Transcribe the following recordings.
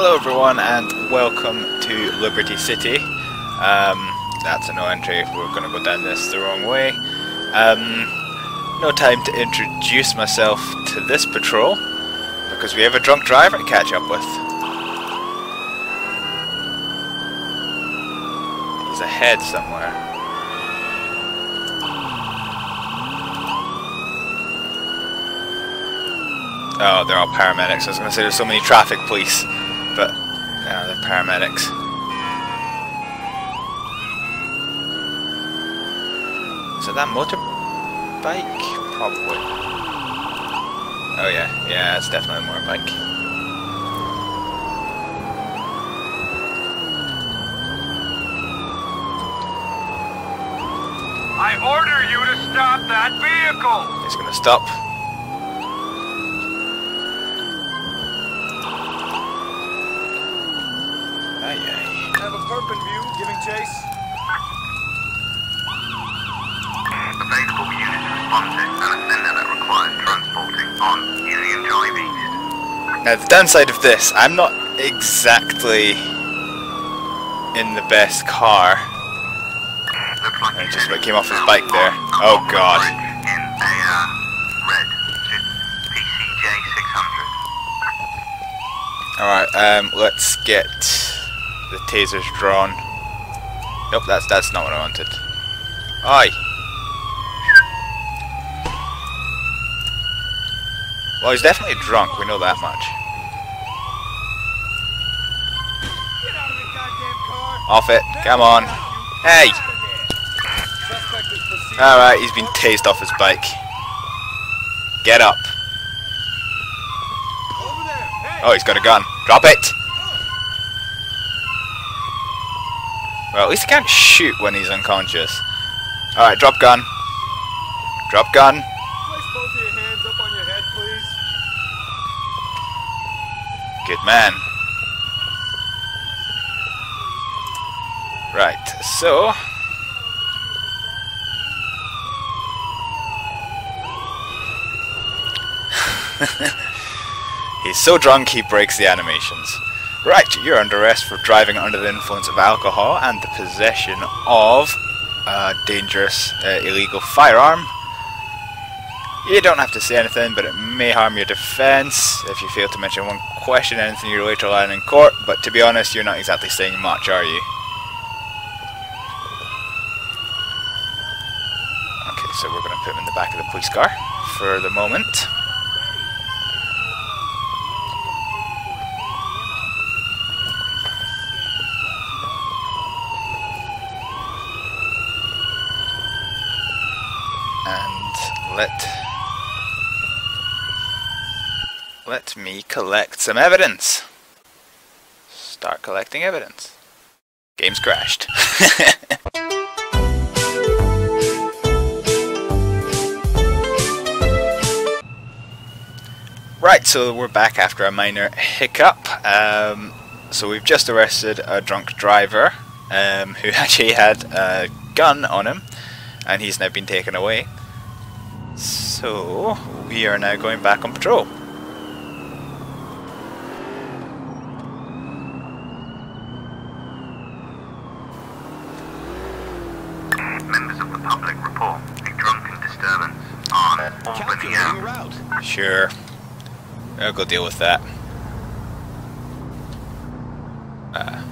Hello everyone and welcome to Liberty City. Um, that's a no entry, we're going to go down this the wrong way. Um, no time to introduce myself to this patrol, because we have a drunk driver to catch up with. He's ahead somewhere. Oh, they're all paramedics. I was going to say there's so many traffic police, but no, they're paramedics. Is it that motorbike? Probably. Oh yeah, yeah, it's definitely a motorbike. I order you to stop that vehicle! He's going to stop. Aye, aye. Have a perp in view, giving chase. Available units responding and a sender that requires transporting on Union Drive East. Now the downside of this, I'm not exactly in the best car. Like I just heading came off his bike there. Oh, God. In a uh, red PCJ 600. Alright, um, let's get the tasers drawn. Nope, that's that's not what I wanted. Aye. Well, he's definitely drunk, we know that much. Off it, come on. Hey! Alright, he's been tased off his bike. Get up. Oh, he's got a gun. Drop it! Well, at least he can't shoot when he's unconscious. Alright, drop gun. Drop gun. Place both of your hands up on your head, please. Good man. Right, so... He's so drunk he breaks the animations. Right, you're under arrest for driving under the influence of alcohol and the possession of a dangerous uh, illegal firearm. You don't have to say anything, but it may harm your defence if you fail to mention one question anything you're later learn in court, but to be honest, you're not exactly saying much, are you? Okay, so we're going to put him in the back of the police car for the moment. And let let me collect some evidence. Start collecting evidence. Game's crashed. right, so we're back after a minor hiccup. Um, so we've just arrested a drunk driver um, who actually had a gun on him, and he's now been taken away. So we are now going back on patrol. Members of the public report a drunken disturbance on Albany Ave. route. Sure. I'll go deal with that. Uh,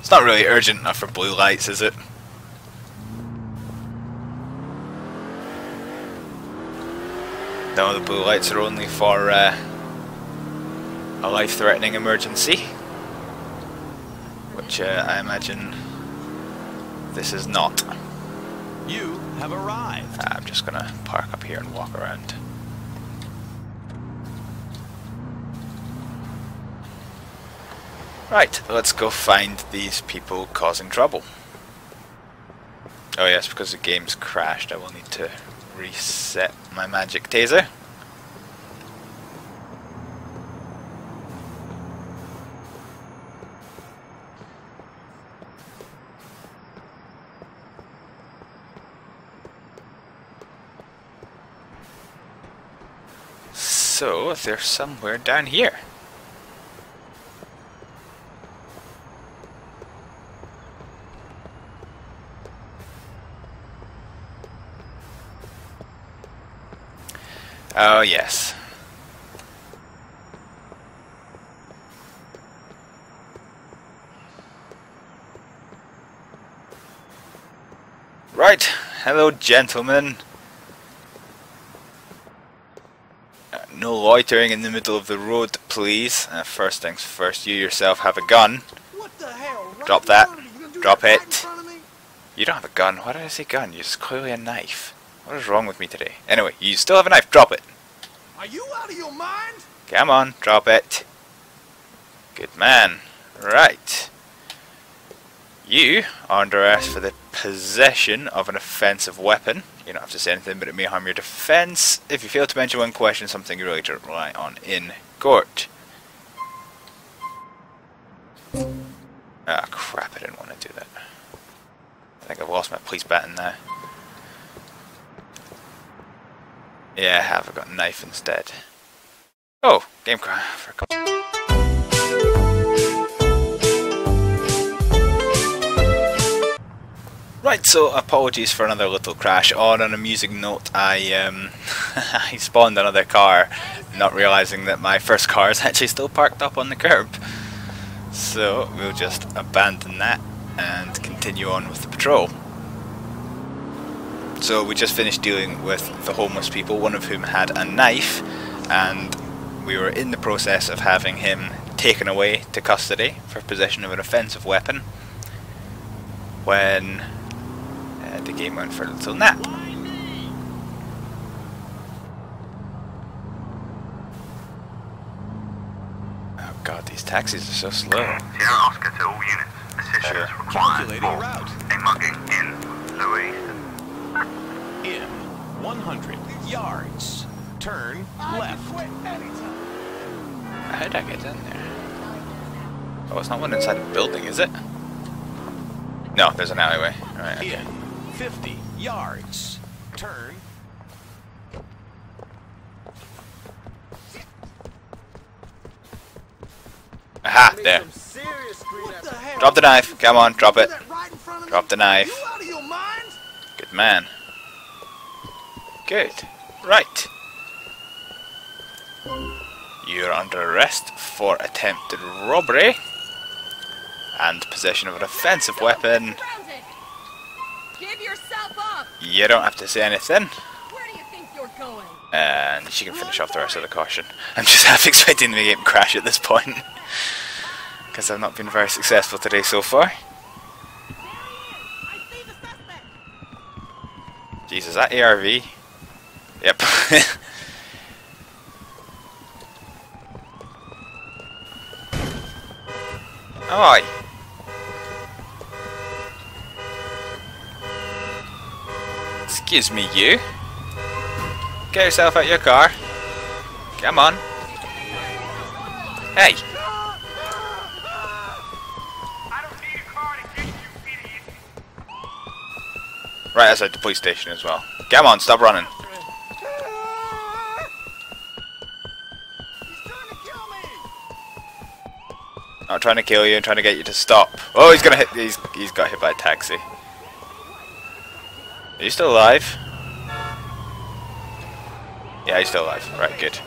it's not really urgent enough for blue lights, is it? No, the blue lights are only for uh, a life-threatening emergency, which uh, I imagine this is not. You have arrived. I'm just gonna park up here and walk around. Right, let's go find these people causing trouble. Oh yes, because the game's crashed, I will need to reset my magic taser. So, they're somewhere down here. Oh yes. Right, hello gentlemen. Uh, no loitering in the middle of the road, please. Uh, first things first, you yourself have a gun. What the hell? Drop that. front of me. You gonna do Drop it. front of me? You don't have a gun. Why did I say gun? It's clearly a knife. What is wrong with me today? Anyway, you still have a knife. Drop it. Are you out of your mind? Come on, drop it. Good man. Right. You are under arrest for the possession of an offensive weapon. You don't have to say anything, but it may harm your defense if you fail to mention one question something you really don't rely on in court. Ah, crap, I didn't want to do that. I think I've lost my police baton now. Yeah, I have. I've got a knife instead. Oh, game cry. Right, so apologies for another little crash. On an amusing note, I um, I spawned another car, not realizing that my first car is actually still parked up on the curb. So we'll just abandon that and continue on with the patrol. So we just finished dealing with the homeless people, one of whom had a knife, and we were in the process of having him taken away to custody for possession of an offensive weapon when uh, the game went for a little nap. Oh god, these taxis are so slow. Sierra Oscar to all units. Assistance required for a mugging in Louise. In 100 yards. Turn left. How did I get in there? Oh, it's not one inside the building, is it? No, there's an alleyway. Alright, okay. In 50 yards. Turn. Aha, there. Some serious screen What the? Drop the knife. Come on, drop it. right in front of me? Drop the knife. You out of your mind? Good man. Good. Right. You're under arrest for attempted robbery and possession of an offensive weapon. Give yourself up. You don't have to say anything. Where do you think you're going? And she can finish off the rest of the caution. I'm just half expecting the game to crash at this point. Because I've not been very successful today so far. I see the suspect. Jeez, is that ARV? Yep. Oi! Excuse me, you. Get yourself out your car. Come on. Hey! Right outside the police station as well. Come on, stop running. He's trying to kill me! Not trying to kill you, and trying to get you to stop. Oh, he's gonna hit. He's he's got hit by a taxi. Are you still alive? Yeah, he's still alive. Right, good.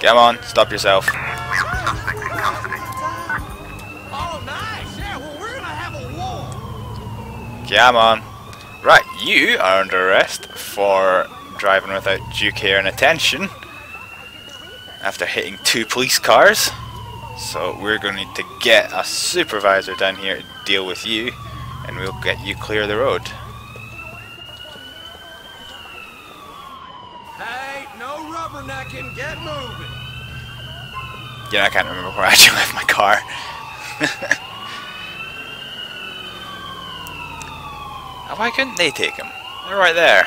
Come on, stop yourself. Oh! Come on. You are under arrest for driving without due care and attention after hitting two police cars. So we're going to need to get a supervisor down here to deal with you, and we'll get you clear the road. Hey, no rubbernecking, get moving! Yeah, I can't remember where I actually left my car. Why couldn't they take him? They're right there.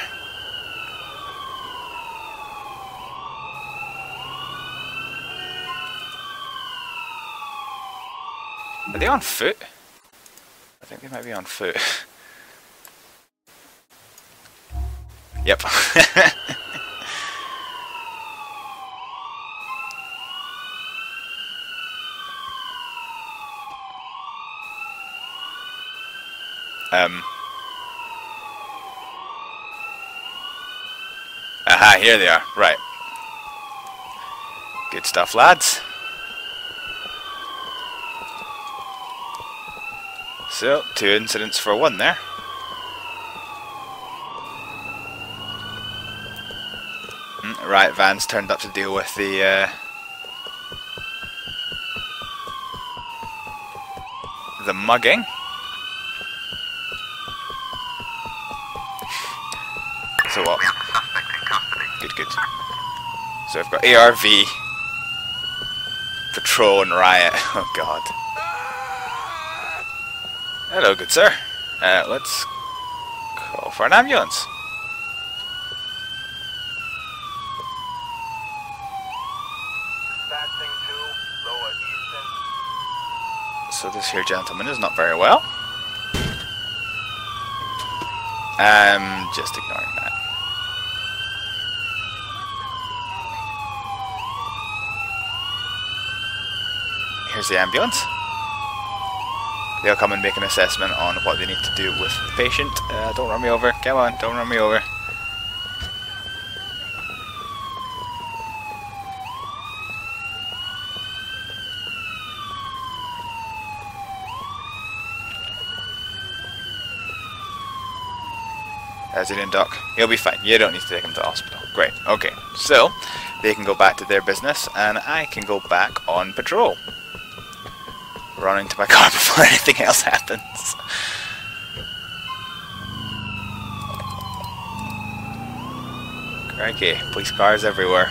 Are they on foot? I think they might be on foot. yep. um... Aha, here they are. Right. Good stuff, lads. So, two incidents for one there. Mm, Right, Van's turned up to deal with the uh, the mugging. So what? We have the suspect in custody. Good, good. So I've got ARV, Patrol and Riot. Oh god. Hello, good sir. Uh, let's call for an ambulance. Dispatching to Lower Easton. So this here gentleman is not very well. Um, just ignoring that. Here's the ambulance. They'll come and make an assessment on what they need to do with the patient. Uh, don't run me over. Come on, don't run me over. How's he doing, Doc? He'll be fine. You don't need to take him to the hospital. Great. Okay. So, they can go back to their business, and I can go back on patrol. Run into my car before anything else happens. Crikey. Police cars everywhere.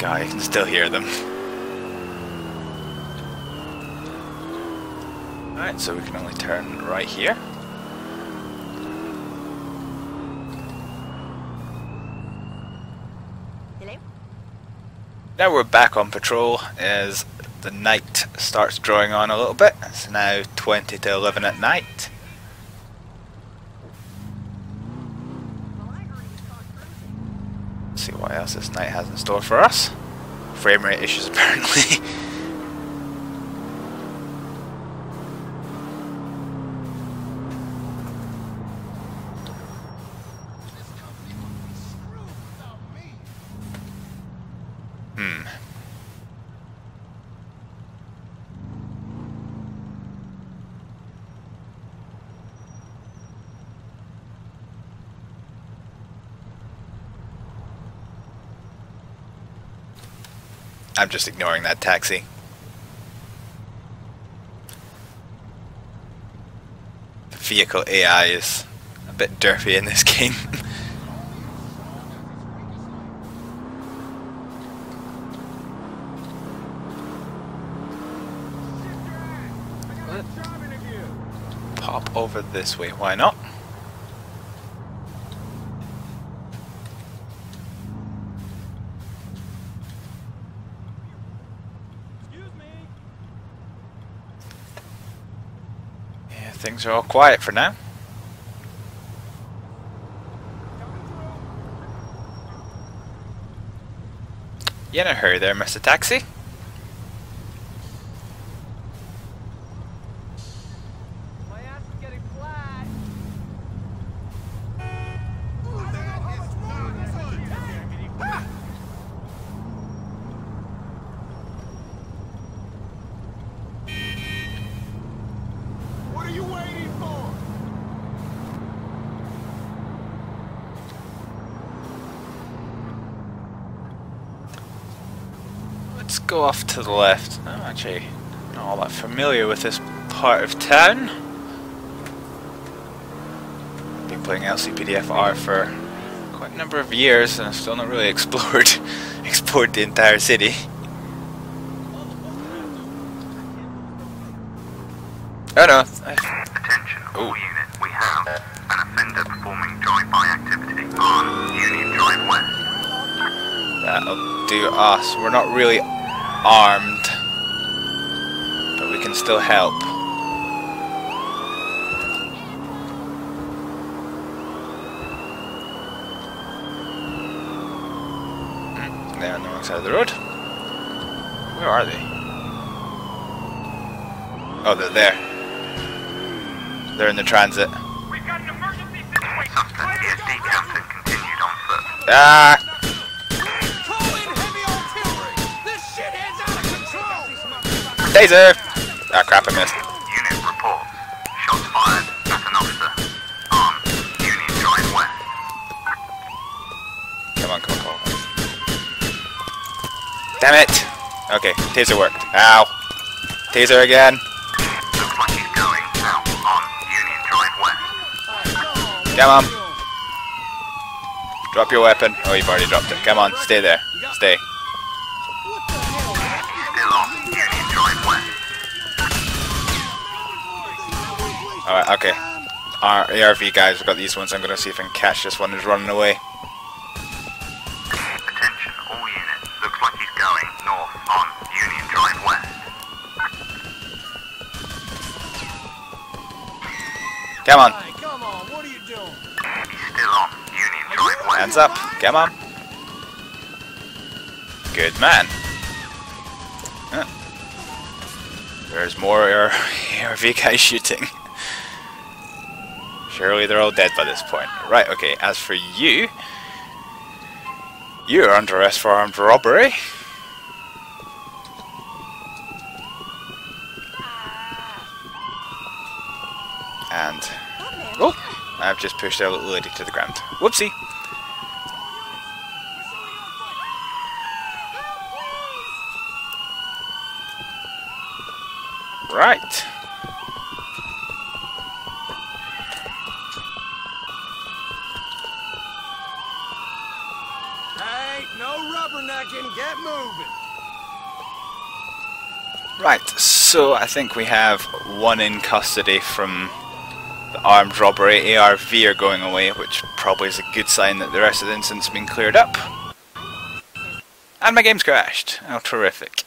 God, you can still hear them. Alright, so we can only turn right here. Hello? Now we're back on patrol as the night starts drawing on a little bit. It's now 20 to 11 at night. See what else this night has in store for us. Frame rate issues apparently. I'm just ignoring that taxi. The vehicle AI is a bit derpy in this game. Pop over this way, why not? Yeah, things are all quiet for now. You in a hurry there, Mr. Taxi? My ass is getting flat. What are you waiting for? Let's go off to the left. I'm actually not all that familiar with this part of town. Been playing LCPDFR for quite a number of years and I've still not really explored explored the entire city. Oh no, Attention, all Oh. units. We have an offender performing drive-by activity on Union Drive West. that'll do us. We're not really armed. But we can still help. Hmm, They're on the wrong side of the road. Where are they? Oh, they're there. They're in the transit. Suspect ESD captain continued on foot. Ah! Taser! Ah, crap, I missed. Unit reports. Shots fired at an officer. On Union Drive West. Come on, come on, come on. Damn it! Okay, taser worked. Ow! Taser again. Looks like he's going out on Union Drive West. Come on. Drop your weapon. Oh, you've already dropped it. Come on, stay there. Stay. Alright, okay. Our ARV guys, we've got these ones. I'm gonna see if I can catch this one who's running away. Attention, all units. Looks like he's going north on Union Drive West. Come on. Hey, come on, what are you doing? He's still on Union Drive West. Hands up. Come on. Good man. Huh. There's more AR ARV guys shooting. Surely they're all dead by this point. Right, okay, as for you, you're under arrest for armed robbery. And oh, I've just pushed our little lady to the ground. Whoopsie. Right. Hey, no rubbernecking, get moving. Right, so I think we have one in custody from the armed robbery. ARV are going away, which probably is a good sign that the rest of the incident's been cleared up. And my game's crashed. Oh, terrific.